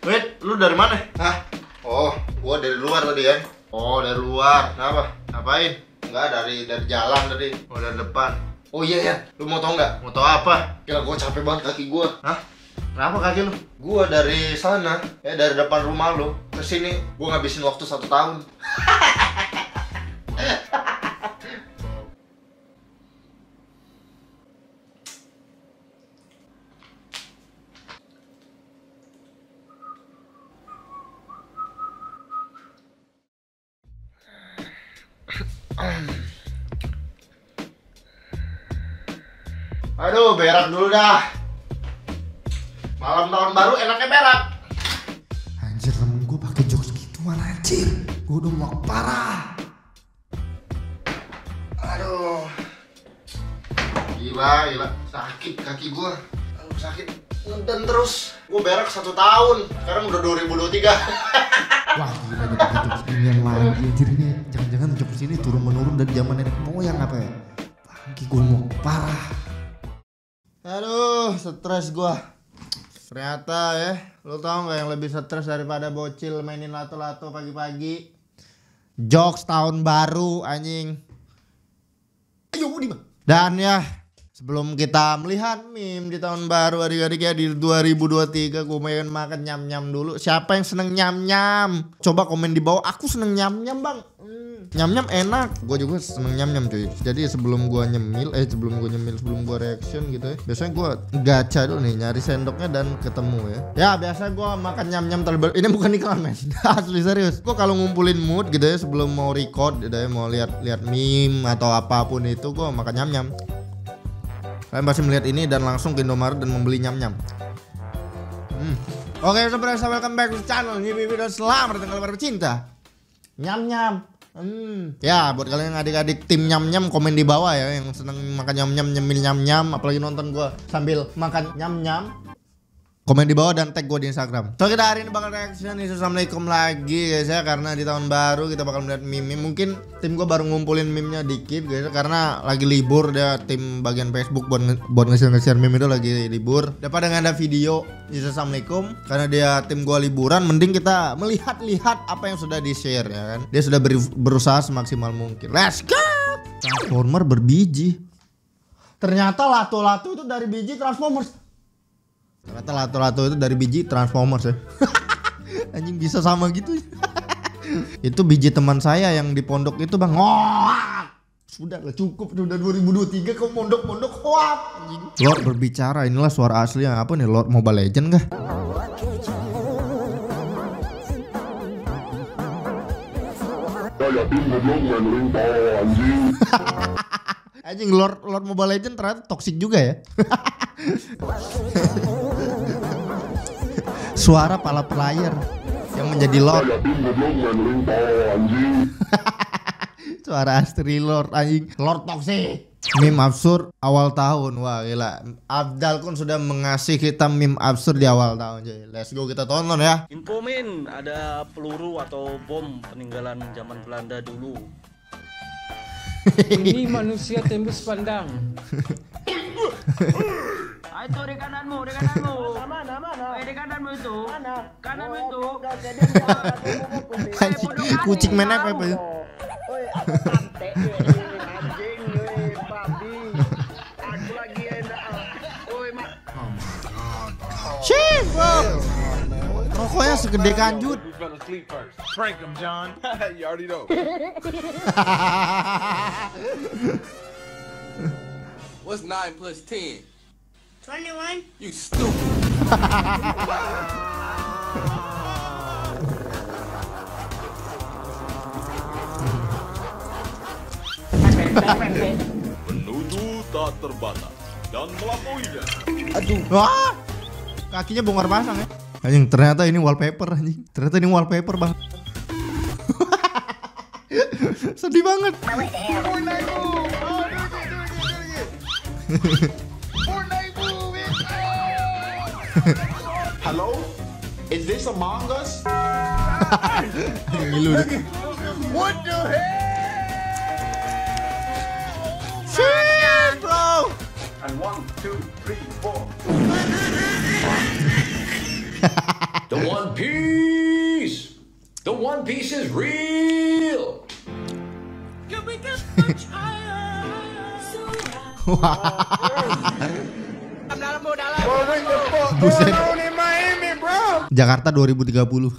Wait, lu dari mana? Hah? Oh, gua dari luar tadi kan. Oh, dari luar. Kenapa? Ngapain? Enggak dari dari jalan tadi. Oh, dari depan. Oh iya ya, lu mau tau nggak? Mau tau apa? Gila gua capek banget kaki gua. Hah? Kenapa kaki lu? Gua dari sana, ya dari depan rumah lu ke sini, gua ngabisin waktu satu tahun. berak dulu dah. Malam tahun baru enaknya berak. Anjir temen gue pakai jokes gituan anjir Gue udah mau parah Aduh. Gila, gila. Sakit kaki gua. Aduh, sakit. Ngeden terus. Gua berak satu tahun. Sekarang udah 2023. Wah gila pakai jokes ginian lagi anjir ini Jangan-jangan jokes ini turun menurun dari zaman nenek moyang apa ya Kaki gue mau parah Aduh, stres gua. Ternyata ya, lu tau nggak yang lebih stres daripada bocil mainin lato-lato pagi-pagi? Jokes tahun baru anjing. Ayo Dan ya, sebelum kita melihat meme di tahun baru adik-adik ya di 2023 gue main makan nyam-nyam dulu. Siapa yang seneng nyam-nyam? Coba komen di bawah. Aku seneng nyam-nyam bang. Hmm, Nyam-nyam enak. Gue juga seneng nyam-nyam cuy. Jadi sebelum gue nyemil, eh sebelum gue nyemil, sebelum gue reaction gitu ya. Biasanya gue gacha dulu nih, nyari sendoknya dan ketemu ya. Ya biasa gue makan nyam-nyam terlebih. Ini bukan iklan men. Asli serius. Gue kalau ngumpulin mood gitu ya sebelum mau record gitu ya, mau lihat-lihat meme atau apa pun itu gue makan nyam-nyam. Kalian pasti melihat ini dan langsung ke Indomaret dan membeli nyam-nyam. Hmm. Oke, sebenarnya welcome back to channel ini video selamat datang kembali pecinta. Nyam-nyam. Hmm. Ya, buat kalian yang adik-adik tim nyam-nyam komen di bawah ya yang seneng makan nyam-nyam, nyemil nyam-nyam, apalagi nonton gua sambil makan nyam-nyam. Komen di bawah dan tag gue di Instagram. So kita hari ini bakal reaction nih Assalamualaikum lagi guys ya. Karena di tahun baru kita bakal melihat meme Mungkin tim gue baru ngumpulin meme-nya dikit guys ya, Karena lagi libur dia tim bagian Facebook buat, nge- buat nge-share nge-share meme itu lagi libur. Daripada nggak ada video Assalamualaikum. Karena dia tim gue liburan Mending kita melihat-lihat apa yang sudah di-share ya kan? Dia sudah beri- berusaha semaksimal mungkin. Let's go! Transformer berbiji. Ternyata lato-lato itu dari biji Transformers Ternyata lato-lato itu dari biji Transformers ya. Anjing bisa sama gitu. itu biji teman saya yang di pondok itu bang. Wah! Sudah lah cukup sudah 2023 kau mondok-mondok hoak anjing. Lord berbicara inilah suara asli yang apa nih Lord Mobile Legend kah? Anjing Lord Lord Mobile Legend ternyata toxic juga ya. Suara pala player yang menjadi Lord. Suara Astri Lord anjing. Lord toxic. Meme absurd awal tahun. Wah gila. Abdal kun sudah mengasih kita meme absurd di awal tahun. Jadi let's go kita tonton ya. Info Min, ada peluru atau bom peninggalan zaman Belanda dulu. Ini manusia tembus pandang. Itu di kananmu, di kananmu. Mana, mana? Eh, di kananmu itu. Mana? Kananmu itu. Anjing, Kucing main apa apa? Oi, apa pantai ini, anjing, oi, babi. Aku lagi enak. Oi, mak. Shit, bro. Rokoknya segede kanjut. Him, John. you already know. What's 9 plus 10? 21. You stupid. Menuju tak terbatas dan melauinya. Wah, kakinya bongkar pasang ya. Anjing, ternyata ini wallpaper anjing. Ternyata ini wallpaper bang. Sedih banget. Hello? Is this Among Us? Ngilu deh. What the hell? Shit, bro. And one, two, three, four. The One Piece! The One Piece is real! Buset. Jakarta 2030.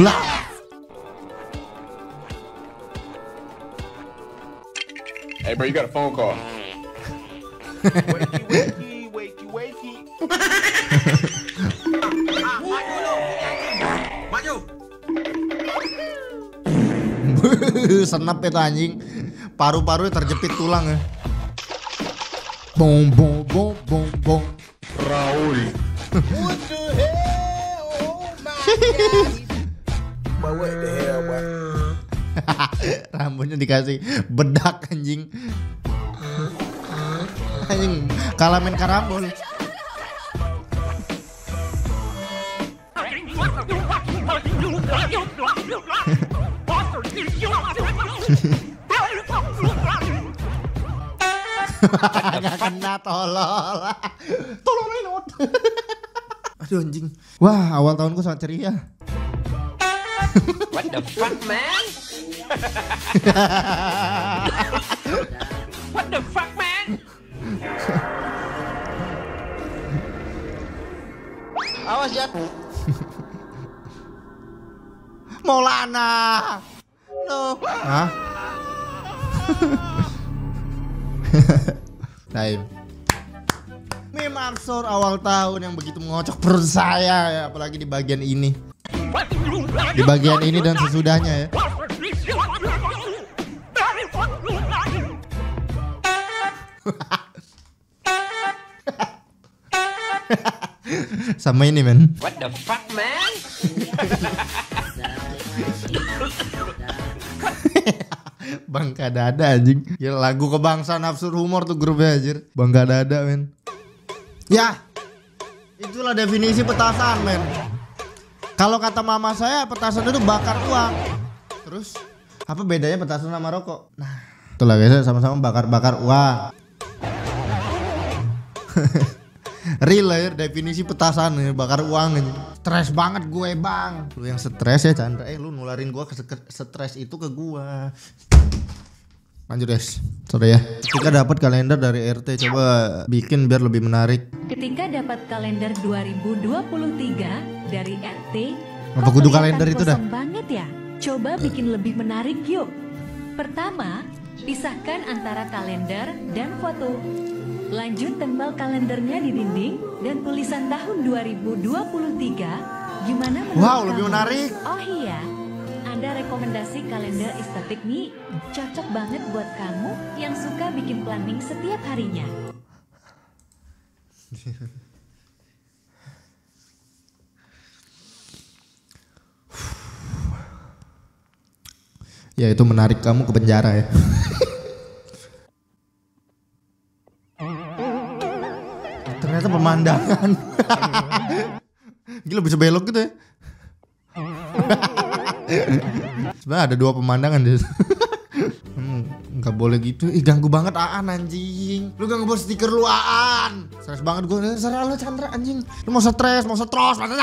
Lah. Hey, bro, you got a phone call. wakey, wakey, wakey. Senep itu anjing. Paru-paru terjepit tulang ya. Bong bong bong bong bong. What the hell? Oh my god. But what the hell, boy? Rambutnya dikasih bedak anjing. Anjing kalah main karambol. Gak kena tolol. Tolol Renot. Aduh anjing. Wah, awal tahunku sangat ceria. What the fuck, man? What the fuck, man? Awas ya. Maulana. No. Hah? Time. Meme absurd awal tahun yang begitu mengocok perut saya ya, apalagi di bagian ini. Di bagian ini dan sesudahnya ya. Sama ini men. What the fuck, man? Bangka dada anjing. Ya lagu kebangsaan absurd humor tuh grupnya anjir. Bangka dada men. Ya. Itulah definisi petasan men. Kalau kata mama saya petasan itu bakar uang. Terus apa bedanya petasan sama rokok? Nah, itulah guys sama-sama bakar-bakar uang. Real lah ya, definisi petasan ya, bakar uang aja. Stres banget gue bang. Lu yang stres ya Chandra. Eh lu nularin gue ke stres itu ke gue. Lanjut guys. Sorry ya. Kita dapat kalender dari RT coba bikin biar lebih menarik. Ketika dapat kalender 2023 dari RT, Apa kudu kalender itu dah? kosong banget ya? Coba bikin lebih menarik yuk. Pertama, pisahkan antara kalender dan foto. Lanjut tempel kalendernya di dinding dan tulisan tahun 2023. Gimana menurut Wow, lebih kamu? menarik. Oh iya, ada rekomendasi kalender estetik nih. Cocok banget buat kamu yang suka bikin planning setiap harinya. Ya itu menarik kamu ke penjara ya. Ternyata pemandangan. Gila bisa belok gitu ya. Sebenarnya ada dua pemandangan di. Hmm, nggak boleh gitu. Ih ganggu banget Aan anjing. Lu ganggu buat stiker lu Aan. Stres banget gue. Serah lu Chandra anjing. Lu mau stres, mau stres, mana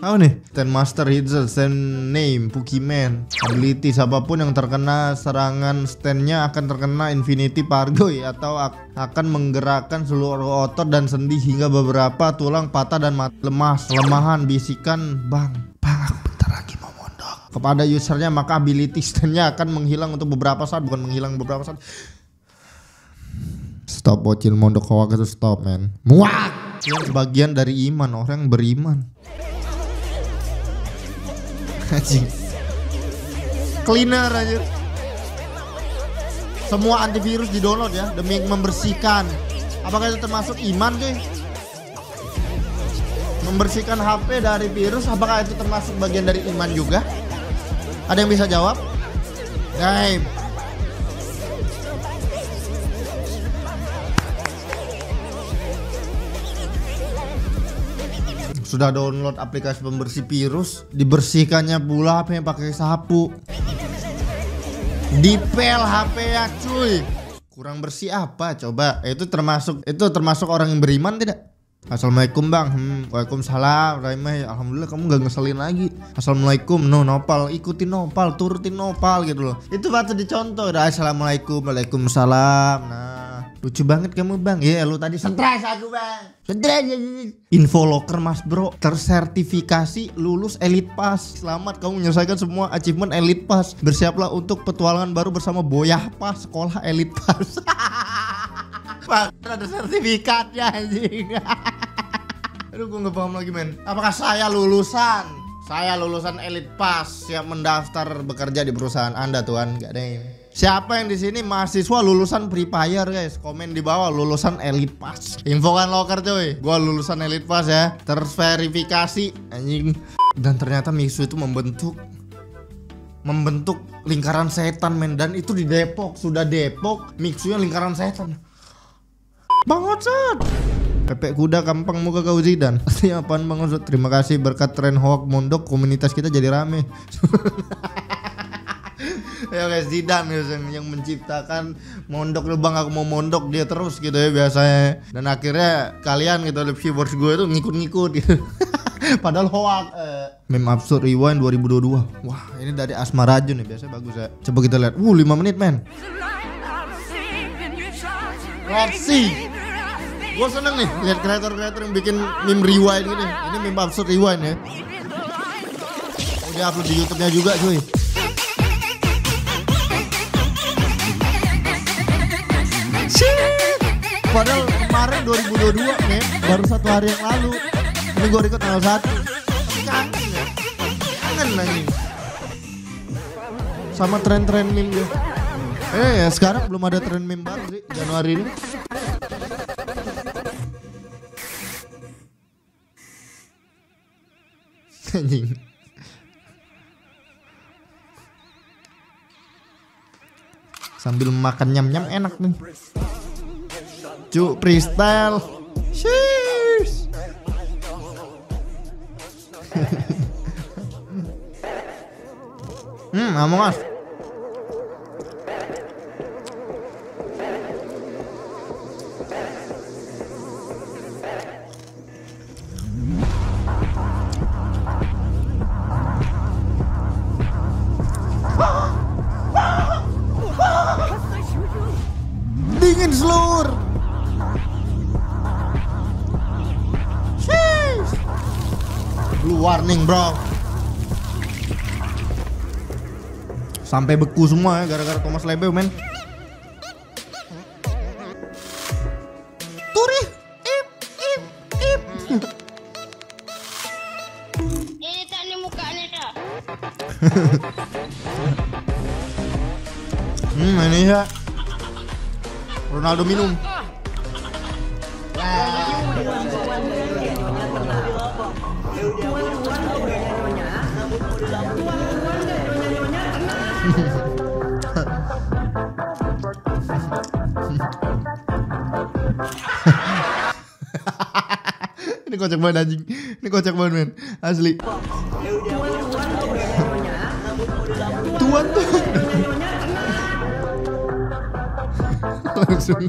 Tahu nih, Stand Master Hitzel, Stand Name, Pukiman, Ability, siapa pun yang terkena serangan standnya akan terkena Infinity Pargoy atau ak- akan menggerakkan seluruh otot dan sendi hingga beberapa tulang patah dan mat- lemas, kelemahan, bisikan, bang, bang aku bentar. Kepada usernya maka ability standnya akan menghilang untuk beberapa saat, bukan menghilang beberapa saat. Stop bocil mondok hoax itu stop man. Muak. Yang sebagian dari iman orang yang beriman. Anjing. Cleaner aja. Semua antivirus di download ya demi membersihkan. Apakah itu termasuk iman cuy? Membersihkan HP dari virus apakah itu termasuk bagian dari iman juga? Ada yang bisa jawab? Game. Sudah download aplikasi pembersih virus, dibersihkannya pula HP pakai sapu. Dipel HP ya cuy. Kurang bersih apa coba? Itu termasuk itu termasuk orang yang beriman tidak? Assalamualaikum bang, hmm, waalaikumsalam, Raimai, alhamdulillah kamu gak ngeselin lagi. Assalamualaikum, no nopal, ikutin nopal, turutin nopal gitu loh. Itu patut dicontoh, assalamualaikum, waalaikumsalam. Nah, lucu banget kamu bang, ya lu tadi stres aku bang, stres. Info locker mas bro, tersertifikasi lulus elite pass. Selamat kamu menyelesaikan semua achievement elite pass. Bersiaplah untuk petualangan baru bersama Boyah Pass, sekolah elite pass. Pak, ada sertifikatnya anjing. Aduh gue nggak paham lagi men. Apakah saya lulusan? Saya lulusan Elite Pass siap mendaftar bekerja di perusahaan Anda tuan, gak deh. Siapa yang di sini mahasiswa lulusan Free Fire guys? Komen di bawah lulusan Elite Pass. Infokan loker cuy. Gua lulusan Elite Pass ya. Terverifikasi anjing. Dan ternyata Mixu itu membentuk membentuk lingkaran setan men dan itu di Depok sudah Depok Mixu lingkaran setan Bang Ocat Pepek kuda kampang muka kau Zidan Artinya apaan Bang Ocat Terima kasih berkat tren hoax mondok Komunitas kita jadi rame Ya guys Zidan guys, yang, yang menciptakan mondok. Lu bang aku mau mondok dia terus gitu ya biasanya. Dan akhirnya kalian gitu viewers gue tuh ngikut-ngikut gitu. Padahal hoax eh, meme absurd rewind 2022 wah ini dari Asma Rajun nih biasanya bagus ya. Coba kita lihat. Uh 5 menit men. Let's see Gue seneng nih lihat kreator-kreator yang bikin meme rewind gini. Ini meme absurd rewind ya. Oh, dia upload di YouTube-nya juga cuy. Padahal kemarin 2022 nih, baru satu hari yang lalu. Ini gue record tanggal 1 Kangen ya. Kangen lagi. Sama tren-tren meme gue Eh ya sekarang belum ada tren meme baru sih Januari ini. Anjing. Sambil makan nyam-nyam enak nih Cuk freestyle. Sheesh. hmm, ngomong. Sampai beku semua ya gara-gara Thomas Lebeu men. Turi Ip Ip Ip. Ini tak ni mukanya dah. Hmm ini ya. Ronaldo minum kocak banget anjing. Ini kocak banget men. Asli. Tuan tuh. Langsung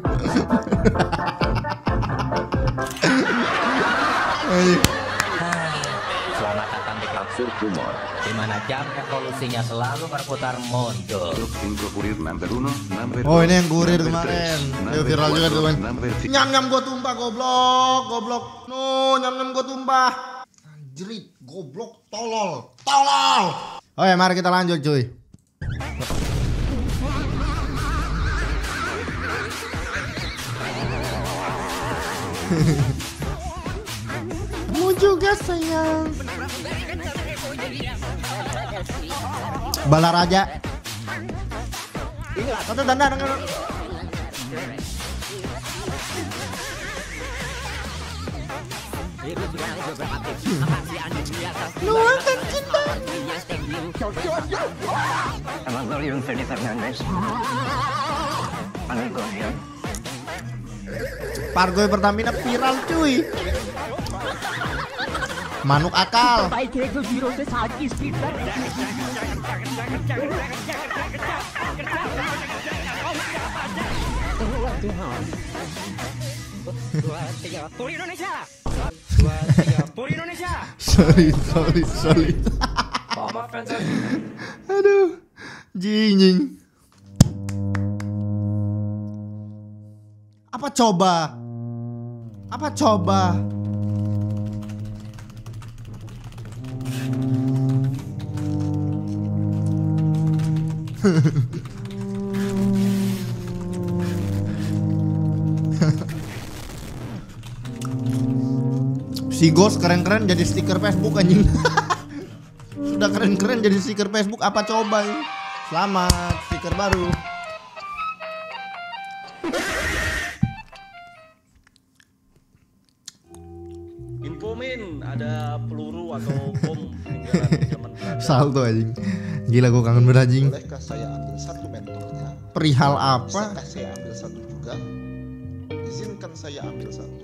Humor, di mana jam evolusinya selalu berputar mundur. Oh ini yang kurir kemarin. Dia viral juga tuh men Nyam nyam gua tumpah goblok Goblok. No nyam nyam gua tumpah. Anjrit Goblok Tolol Tolol. Oke mari kita lanjut cuy. Kamu juga sayang Balaraja Satu tanda dengan Luangkan cinta Amatorium Freddy Fernandez. Panel Gorion. Pargoy Pertamina viral cuy Por Indonesia! Solid, solid, solid. Aduh, jing jing. Apa coba? Apa coba? Si Ghost keren-keren jadi stiker Facebook anjing. Sudah keren-keren jadi stiker Facebook apa coba ini? Selamat stiker baru. Info Min, ada peluru atau bom peninggalan zaman. Salto anjing. Gila gua kangen banget anjing. Bolehkah saya ambil satu mentornya? Perihal apa? Bisakah saya ambil satu juga? Izinkan saya ambil satu.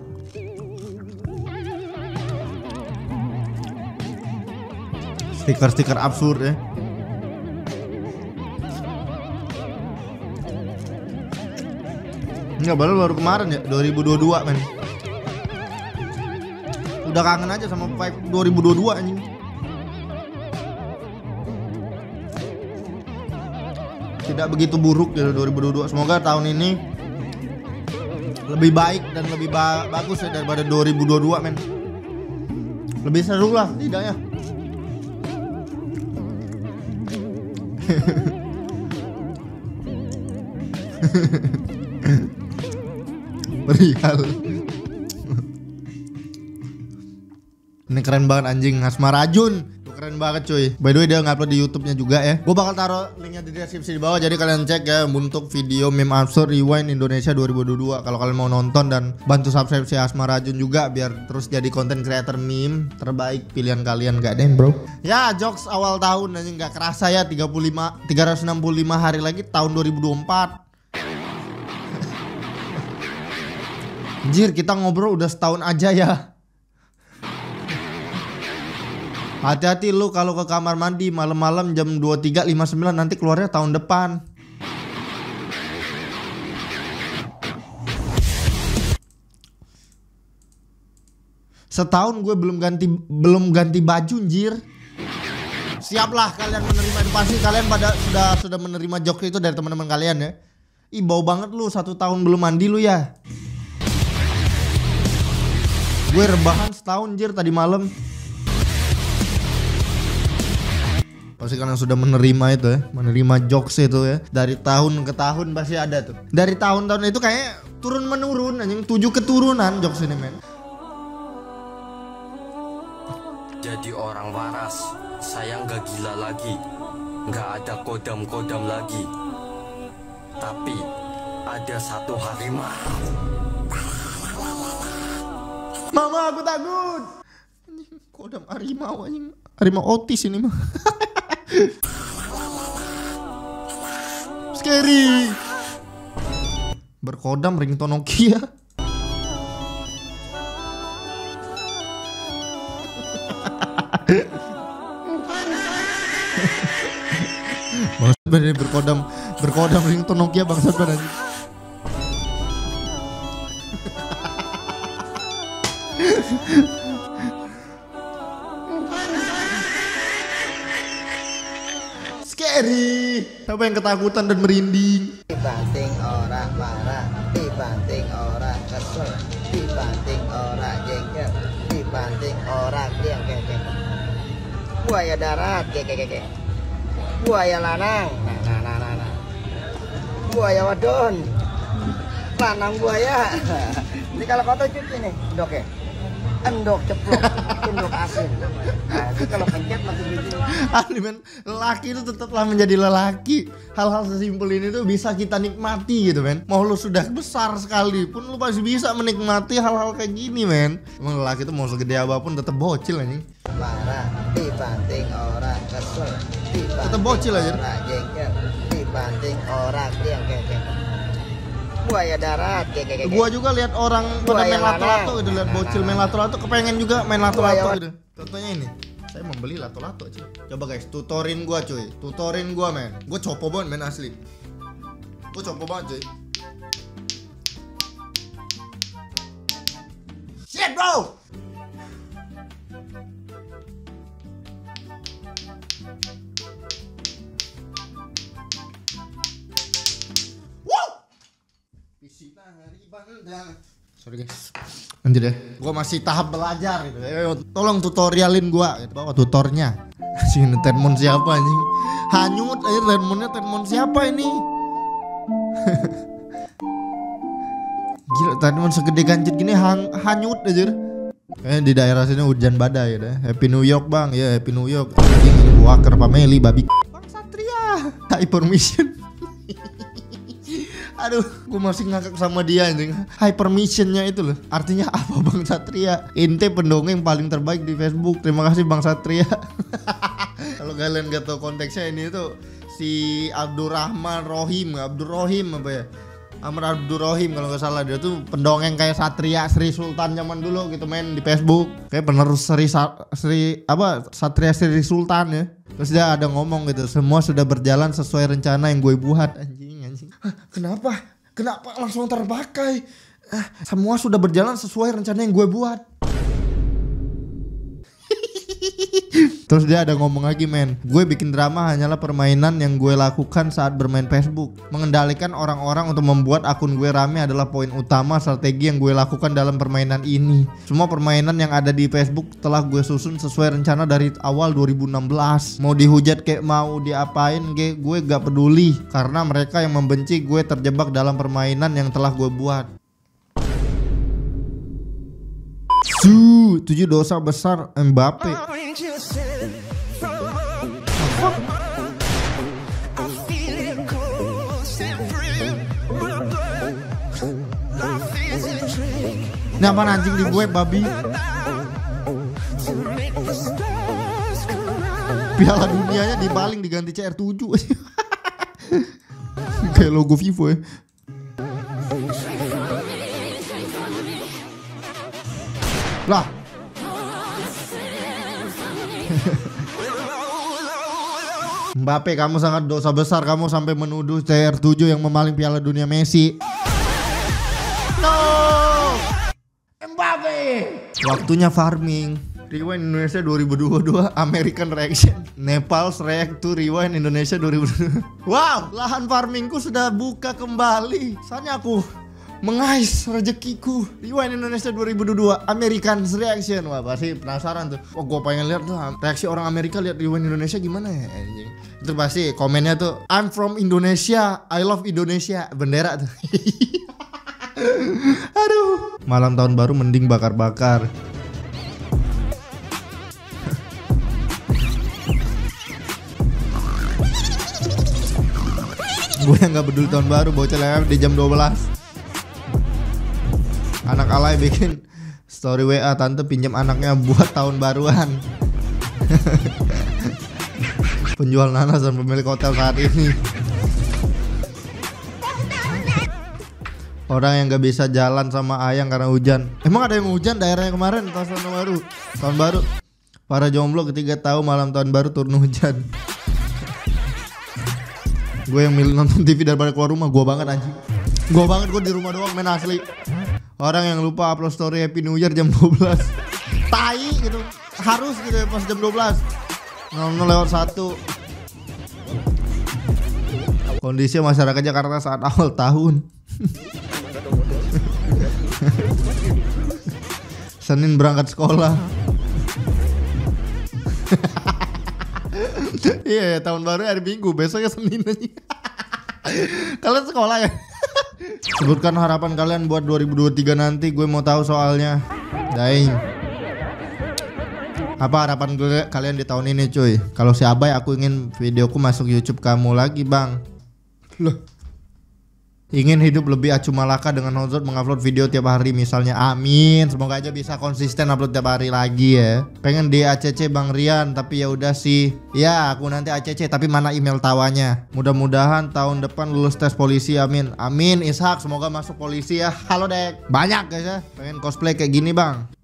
Stiker-stiker absurd ya. Enggak baru baru kemarin ya 2022 men. Udah kangen aja sama vibe 2022 anjing. Tidak begitu buruk ya 2022. Semoga tahun ini lebih baik dan lebih ba- bagus ya daripada 2022 men. Lebih seru lah tidaknya. Perihal. Ini keren banget anjing Asma Rajun. Keren banget cuy. By the way dia ngupload di YouTube-nya juga ya. Gue bakal taruh linknya di deskripsi di bawah jadi kalian cek ya untuk video meme absurd rewind Indonesia 2022 kalau kalian mau nonton dan bantu subscribe si Asma Rajun juga biar terus jadi konten creator meme terbaik pilihan kalian gak den bro. Ya jokes awal tahun anjing nggak kerasa ya 35 365 hari lagi tahun 2024. Anjir kita ngobrol udah setahun aja ya. Hati-hati lu kalau ke kamar mandi malam-malam jam 23.59 nanti keluarnya tahun depan. Setahun gue belum ganti belum ganti baju anjir. Siaplah kalian menerima pasti kalian pada sudah sudah menerima joke itu dari teman-teman kalian ya. Ih bau banget lu satu tahun belum mandi lu ya. Gue rebahan setahun jir tadi malam. Pasti kalian sudah menerima itu ya, menerima jokes itu ya. Dari tahun ke tahun pasti ada tuh. Dari tahun-tahun itu kayak turun menurun anjing tujuh keturunan jokes ini men. Jadi orang waras, saya nggak gila lagi, nggak ada kodam-kodam lagi. Tapi ada satu harimau. Mama aku takut. Kodam harimau anjing. Harimau otis ini mah. Scary. Berkodam ringtone Nokia. Bangsat ini berkodam berkodam ringtone Nokia bangsat banget Siapa yang ketakutan dan merinding? Dibanting orang marah, dibanting orang kesel, dibanting orang jengkel, dibanting orang diam keke. Buaya darat keke keke. Buaya lanang, nah nah nah nah nah. Buaya wadon, lanang buaya. Ini kalau kau tuh nih, dok ya. Endok ceplok, endok asin. Nah, itu kalau pencet masih gitu. Aneh men, lelaki itu tetaplah menjadi lelaki. Hal-hal sesimpel ini tuh bisa kita nikmati gitu men. Mau lu sudah besar sekali pun lu masih bisa menikmati hal-hal kayak gini men. Emang lelaki tuh mau segede apa pun tetap bocil anjing. marah dibanting orang kesel dibanting Tetep bocil aja. orang jengkel dibanting orang diam keke buaya darat keke keke Gua juga lihat orang pada main lato-lato gitu lihat bocil main lato-lato kepengen juga main lato-lato gitu. Contohnya ini, saya membeli lato-lato cuy. Coba guys, tutorin gua cuy. Tutorin gua men. Gua copo banget men asli. Gua copo banget cuy. Shit bro! Sorry guys. Anjir deh. Gua masih tahap belajar gitu. Ayo, tolong tutorialin gua gitu. Bawa tutornya. Si Tenmon siapa anjing? Hanyut aja Tenmonnya Tenmon siapa ini? Gila Tenmon segede kancit gini hang, hanyut aja. Kayaknya di daerah sini hujan badai deh. Happy New York bang, ya Happy New York. Anjing ini Walker family babi. Bang Satria, hyper mission. Aduh, gue masih ngakak sama dia anjing. Hyper missionnya itu loh. Artinya apa Bang Satria? Inte pendongeng paling terbaik di Facebook. Terima kasih Bang Satria. Kalau kalian gak tahu konteksnya ini tuh si Abdurrahman Rohim, Abdurrahim apa ya? Amr Abdurrahim kalau nggak salah dia tuh pendongeng kayak Satria Sri Sultan zaman dulu gitu main di Facebook. Kayak penerus Sri Sri apa Satria Sri Sultan ya. Terus dia ada ngomong gitu, semua sudah berjalan sesuai rencana yang gue buat anjing kenapa? Kenapa langsung terpakai? Ah, semua sudah berjalan sesuai rencana yang gue buat. Terus dia ada ngomong lagi men Gue bikin drama hanyalah permainan yang gue lakukan saat bermain Facebook. Mengendalikan orang-orang untuk membuat akun gue rame adalah poin utama strategi yang gue lakukan dalam permainan ini. Semua permainan yang ada di Facebook telah gue susun sesuai rencana dari awal 2016 Mau dihujat kayak mau diapain kayak gue gak peduli. Karena mereka yang membenci gue terjebak dalam permainan yang telah gue buat Su, tujuh dosa besar Mbappe. Ini apa anjing di gue babi? Piala dunianya dibaling diganti CR7 Kayak logo Vivo ya Lah Mbappe kamu sangat dosa besar kamu sampai menuduh CR7 yang memaling Piala Dunia Messi. No! Mbappe. Waktunya farming. Rewind Indonesia 2022 American Reaction Nepal's React to Rewind Indonesia 2022 Wow, lahan farmingku sudah buka kembali Saatnya aku mengais rezekiku. Rewind Indonesia 2022 American Reaction. Wah pasti penasaran tuh. Wah gue pengen lihat tuh reaksi orang Amerika lihat Rewind Indonesia gimana ya anjing. Itu pasti komennya tuh I'm from Indonesia I love Indonesia. Bendera tuh. Aduh. Malam tahun baru mending bakar-bakar. Gue yang gak peduli tahun baru bocah di jam 12 Anak alay bikin story WA tante pinjam anaknya buat tahun baruan. Penjual nanas dan pemilik hotel saat ini. Orang yang gak bisa jalan sama ayang karena hujan. Emang ada yang hujan daerahnya kemarin tahun baru? Tahun baru. Para jomblo ketiga tahu malam tahun baru turun hujan. Gue yang milih nonton TV daripada keluar rumah. Gue banget anjing. Gue banget gue di rumah doang main asli Orang yang lupa upload story Happy New Year jam 12 Tai gitu. Harus gitu ya pas jam 12 00 lewat 1 Kondisi masyarakat Jakarta saat awal tahun. Senin berangkat sekolah. Iya ya, tahun baru hari Minggu, besoknya Senin kalian sekolah ya? Sebutkan harapan kalian buat 2023 nanti, gue mau tahu soalnya. Daing. Apa harapan gue kalian di tahun ini cuy? Kalau si Abai aku ingin videoku masuk YouTube kamu lagi bang. Loh. Ingin hidup lebih acu malaka dengan Hozot mengupload video tiap hari misalnya. Amin. Semoga aja bisa konsisten upload tiap hari lagi ya. Pengen di ACC Bang Rian tapi ya udah sih. Ya aku nanti ACC tapi mana email tawanya? Mudah-mudahan tahun depan lulus tes polisi amin. Amin Ishak. Semoga masuk polisi ya. Halo Dek. Banyak guys ya. Pengen cosplay kayak gini bang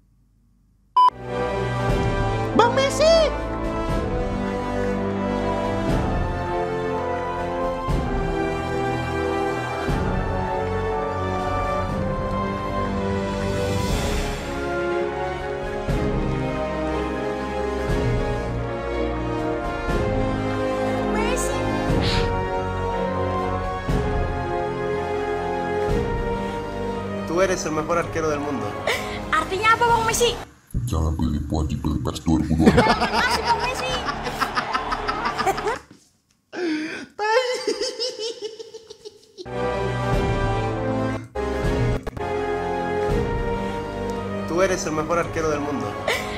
eres el mejor arquero del mundo. Artinya apa Messi? Jangan pilih Puaji Pilpres 2020. Masih Messi. Tú eres el mejor arquero del mundo.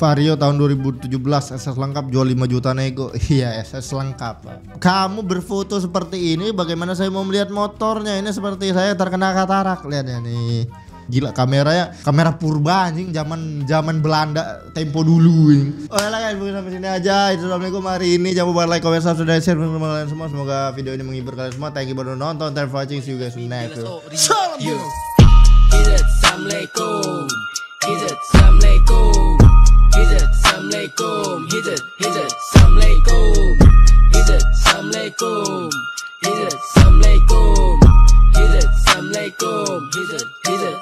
Vario tahun 2017 SS lengkap jual 5 juta nego. Iya SS lengkap Kamu berfoto seperti ini Bagaimana saya mau melihat motornya? Ini seperti saya terkena katarak. Lihat ya nih. Gila kameranya Kamera purba anjing Zaman zaman Belanda Tempo dulu ini. Oke lah guys mungkin sampai sini aja. Assalamualaikum hari ini Jangan lupa like, comment, subscribe, share Untuk kalian semua. Semoga video ini menghibur kalian semua. Thank you for nonton. Thanks for watching. See you guys next Salam. Assalamualaikum Hijat some Hijat Hijat Samleikum Hijat some Hijat Samleikum Hijat Samleikum Hijat Hijat